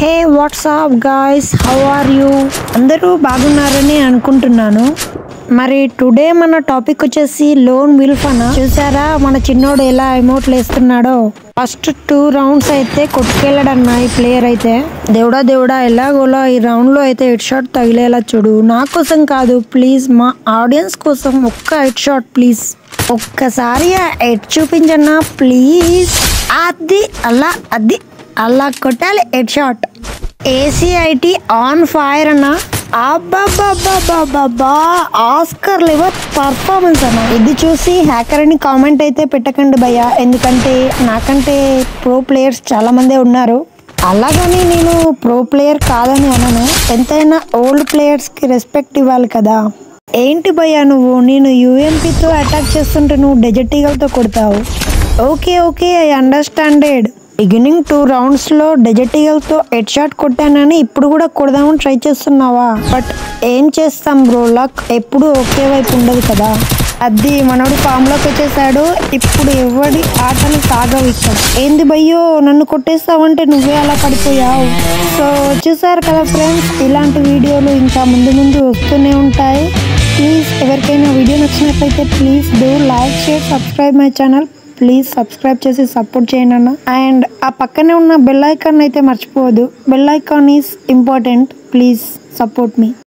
Hey what's up guys how are you? అందరూ బాగున్నారని అనుకుంటున్నాను. మరి టుడే మన టాపిక్ వచ్చేసి లోన్ విల్ఫనా చూసారా మన చిన్నోడు ఎలా ఎమోట్లు వేస్తున్నాడో ఫస్ట్ టూ రౌండ్స్ అయితే కొట్టుకెళ్ళడన్నా ఈ ప్లేయర్ అయితే. దేవుడా దేవుడా ఎలాగోలా ఈ రౌండ్లో అయితే హెడ్ షాట్ తగిలేలా చూడు. నా కోసం కాదు ప్లీజ్ మా ఆడియన్స్ కోసం ఒక్క హెడ్ షాట్ ప్లీజ్. ఒక్కసారి ఆ హెడ్ చూపించన్నా ప్లీజ్. అది అలా అది అలా కొట్టాలి హెడ్ షాట్ ఏసీఐటి ఆన్ ఫైర్ అన్న. అబ్బాబ్బాబ్బాబ్బా ఆస్కర్ లెవెల్ పర్ఫార్మెన్స్ అన్న. ఇది చూసి హ్యాకర్ అని కామెంట్ అయితే పెట్టకండి భయ్య. ఎందుకంటే నాకంటే ప్రో ప్లేయర్స్ చాలా మందే ఉన్నారు. అలాగని నేను ప్రో ప్లేయర్ కాదని అనను. ఎంతైనా ఓల్డ్ ప్లేయర్స్కి రెస్పెక్ట్ ఇవ్వాలి కదా. ఏంటి భయ్యా నువ్వు? నేను యూఎంపీతో అటాక్ చేస్తుంటే నువ్వు డెజర్టీగల్తో కొడతావు. Okay okay I understanded beginning two రౌండ్స్లో తో హెడ్ షాట్ కొట్టానని ఇప్పుడు కూడా కొడదామని ట్రై చేస్తున్నావా? బట్ ఏం చేస్తాం బ్రో లక్? ఎప్పుడు ఒకే వైపు ఉండదు కదా. అది మనోడు ఫామ్లోకి వచ్చేసాడు. ఇప్పుడు ఎవడి ఆటలు సాగవు ఇక్కడ. ఏంది భయ్యో నన్ను కొట్టేస్తావంటే నువ్వే అలా పడిపోయావు. సో చూసారు కదా ఫ్రెండ్స్ ఇలాంటి వీడియోలు ఇంకా ముందు ముందు వస్తూనే ఉంటాయి. ప్లీజ్ ఎవరికైనా వీడియో నచ్చినట్లయితే please do like share subscribe my channel. Please subscribe చేసి సపోర్ట్ చేయండి అన్న. అండ్ ఆ పక్కనే ఉన్న బెల్ ఐకాన్ అయితే మర్చిపోవద్దు. Bell icon is important please support me